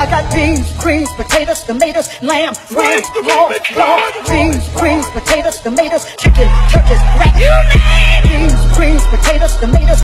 I got beans, greens, potatoes, tomatoes, lamb, ram, raw, dog, beans, greens, potatoes, tomatoes, chicken, turkeys, rat, beans, greens, potatoes, tomatoes.